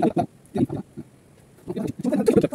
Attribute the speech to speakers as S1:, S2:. S1: ちょっと待って。